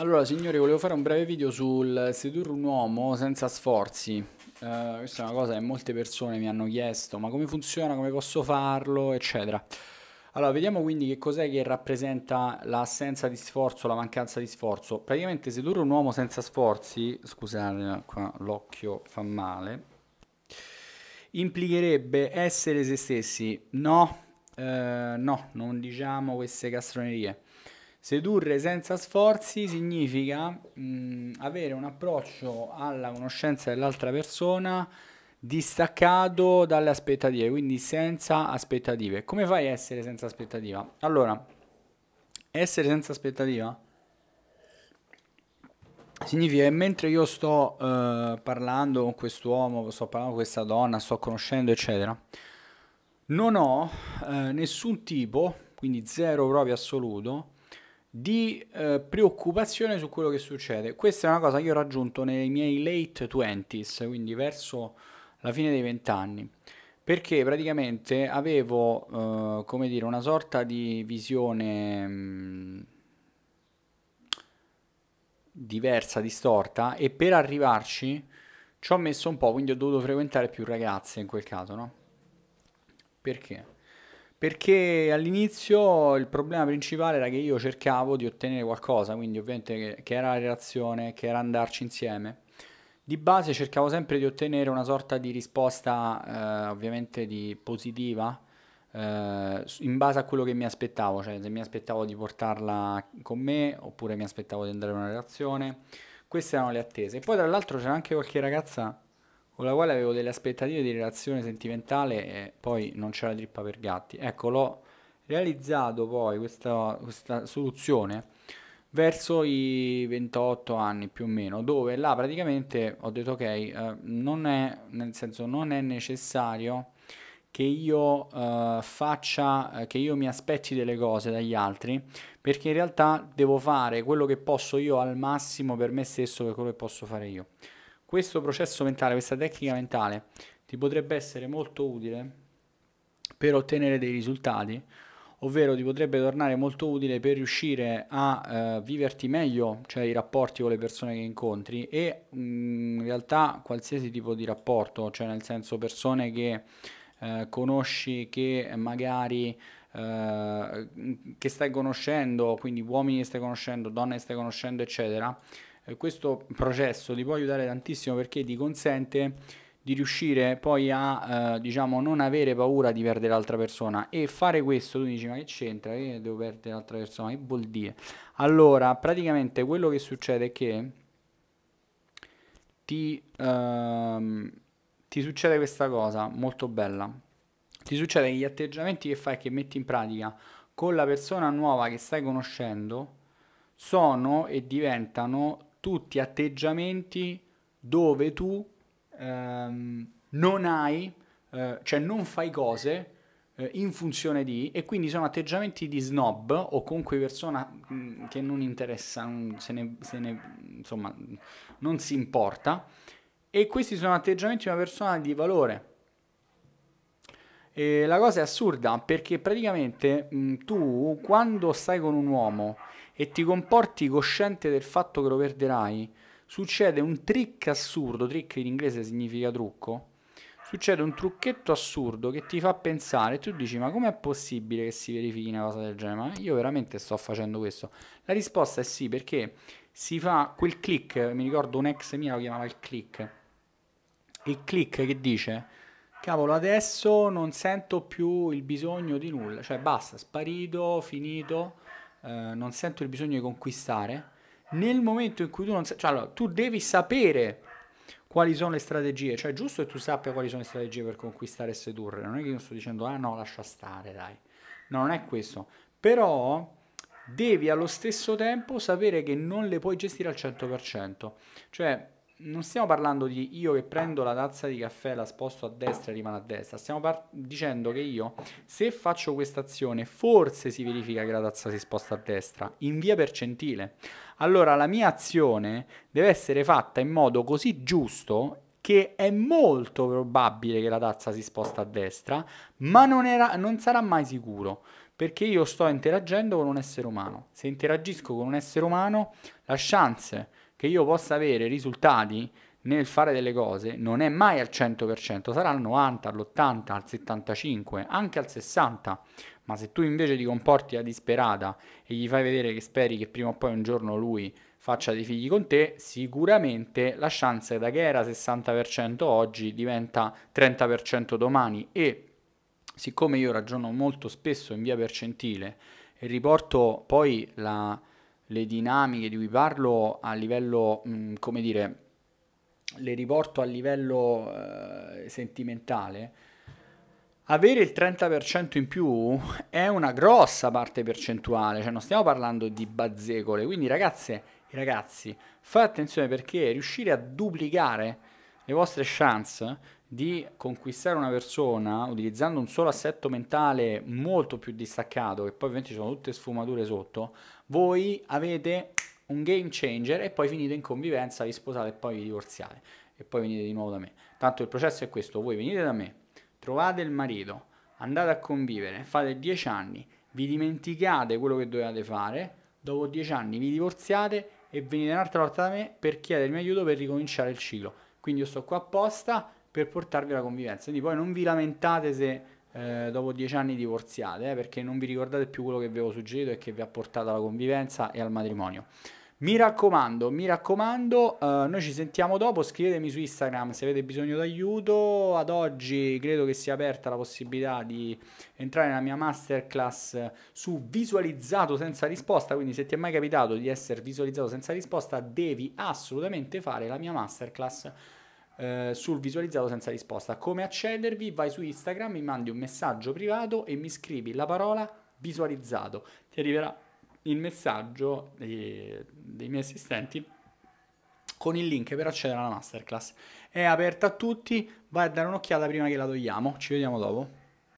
Allora, signori, volevo fare un breve video sul sedurre un uomo senza sforzi. Eh, questa è una cosa che molte persone mi hanno chiesto, ma come funziona, come posso farlo, eccetera. Allora, vediamo quindi che cos'è che rappresenta l'assenza di sforzo, la mancanza di sforzo. Praticamente sedurre un uomo senza sforzi, scusate, qua l'occhio fa male, implicherebbe essere se stessi. No, eh, no, non diciamo queste castronerie. Sedurre senza sforzi significa mh, avere un approccio alla conoscenza dell'altra persona distaccato dalle aspettative, quindi senza aspettative. Come fai a essere senza aspettativa? Allora, essere senza aspettativa significa che mentre io sto uh, parlando con quest'uomo, sto parlando con questa donna, sto conoscendo, eccetera, non ho uh, nessun tipo, quindi zero proprio assoluto, di eh, preoccupazione su quello che succede. Questa è una cosa che ho raggiunto nei miei late 20s, quindi verso la fine dei vent'anni, perché praticamente avevo, eh, come dire, una sorta di visione mh, mm, diversa, distorta, e per arrivarci ci ho messo un po', quindi ho dovuto frequentare più ragazze in quel caso, no? Perché? Perché all'inizio il problema principale era che io cercavo di ottenere qualcosa, quindi ovviamente che, era la relazione, che era andarci insieme. Di base cercavo sempre di ottenere una sorta di risposta eh, ovviamente di positiva eh, in base a quello che mi aspettavo, cioè se mi aspettavo di portarla con me oppure mi aspettavo di andare in una relazione. Queste erano le attese. E poi tra l'altro c'era anche qualche ragazza con la quale avevo delle aspettative di relazione sentimentale e poi non c'era trippa per gatti. Ecco, l'ho realizzato poi questa, questa soluzione verso i 28 anni più o meno, dove là praticamente ho detto ok, eh, non è, nel senso non è necessario che io eh, faccia, eh, che io mi aspetti delle cose dagli altri, perché in realtà devo fare quello che posso io al massimo per me stesso, per quello che posso fare io questo processo mentale, questa tecnica mentale ti potrebbe essere molto utile per ottenere dei risultati, ovvero ti potrebbe tornare molto utile per riuscire a uh, viverti meglio, cioè i rapporti con le persone che incontri e mh, mm, in realtà qualsiasi tipo di rapporto, cioè nel senso persone che uh, conosci che magari uh, che stai conoscendo, quindi uomini che stai conoscendo, donne che stai conoscendo, eccetera eh, questo processo ti può aiutare tantissimo perché ti consente di riuscire poi a eh, diciamo non avere paura di perdere l'altra persona. E fare questo tu dici ma che c'entra? Che devo perdere l'altra persona che vuol dire? Allora praticamente quello che succede è che ti, ehm, ti succede questa cosa molto bella. Ti succede che gli atteggiamenti che fai che metti in pratica con la persona nuova che stai conoscendo sono e diventano tutti atteggiamenti dove tu ehm, non hai, eh, cioè non fai cose eh, in funzione di, e quindi sono atteggiamenti di snob o comunque persona mh, mm, che non interessa, non, se ne, se ne, insomma, non si importa, e questi sono atteggiamenti di una persona di valore. E la cosa è assurda perché praticamente mh, tu quando stai con un uomo e ti comporti cosciente del fatto che lo perderai, succede un trick assurdo, trick in inglese significa trucco, succede un trucchetto assurdo che ti fa pensare, tu dici ma com'è possibile che si verifichi una cosa del genere? Ma io veramente sto facendo questo? La risposta è sì, perché si fa quel click, mi ricordo un ex mio lo chiamava il click, il click che dice cavolo adesso non sento più il bisogno di nulla, cioè basta, sparito, finito eh, non sento il bisogno di conquistare, nel momento in cui tu non sai, cioè allora, tu devi sapere quali sono le strategie, cioè è giusto che tu sappia quali sono le strategie per conquistare e sedurre, non è che io sto dicendo ah no, lascia stare, dai. No, non è questo. Però devi allo stesso tempo sapere che non le puoi gestire al 100%. Cioè, non stiamo parlando di io che prendo la tazza di caffè, la sposto a destra e rimane a destra. Stiamo par- dicendo che io, se faccio questa azione, forse si verifica che la tazza si sposta a destra, in via percentile. Allora la mia azione deve essere fatta in modo così giusto che è molto probabile che la tazza si sposta a destra, ma non, era, non sarà mai sicuro perché io sto interagendo con un essere umano. Se interagisco con un essere umano, la chance che io possa avere risultati nel fare delle cose non è mai al 100%, sarà al 90, all'80, al 75, anche al 60%. Ma se tu invece ti comporti a disperata e gli fai vedere che speri che prima o poi un giorno lui faccia dei figli con te, sicuramente la chance da che era 60% oggi diventa 30% domani e siccome io ragiono molto spesso in via percentile e riporto poi la, le dinamiche di cui parlo a livello, mh, come dire, le riporto a livello eh, sentimentale, avere il 30% in più è una grossa parte percentuale, cioè non stiamo parlando di bazzecole, quindi ragazze e ragazzi, fate attenzione perché riuscire a duplicare le vostre chance di conquistare una persona utilizzando un solo assetto mentale molto più distaccato, che poi ovviamente ci sono tutte sfumature sotto, voi avete un game changer e poi finite in convivenza, vi sposate e poi vi divorziate e poi venite di nuovo da me. Tanto il processo è questo, voi venite da me, trovate il marito, andate a convivere, fate 10 anni, vi dimenticate quello che dovevate fare, dopo 10 anni vi divorziate e venite un'altra volta da me per chiedermi aiuto per ricominciare il ciclo. Quindi io sto qua apposta per portarvi la convivenza. Quindi poi non vi lamentate se eh, dopo dieci anni divorziate, eh, perché non vi ricordate più quello che vi avevo suggerito e che vi ha portato alla convivenza e al matrimonio. Mi raccomando, mi raccomando, uh, noi ci sentiamo dopo, scrivetemi su Instagram se avete bisogno d'aiuto, ad oggi credo che sia aperta la possibilità di entrare nella mia masterclass su visualizzato senza risposta, quindi se ti è mai capitato di essere visualizzato senza risposta devi assolutamente fare la mia masterclass eh, sul visualizzato senza risposta. Come accedervi? Vai su Instagram, mi mandi un messaggio privato e mi scrivi la parola visualizzato. Ti arriverà il messaggio dei, dei miei assistenti con il link per accedere alla masterclass. È aperta a tutti, vai a dare un'occhiata prima che la togliamo. Ci vediamo dopo.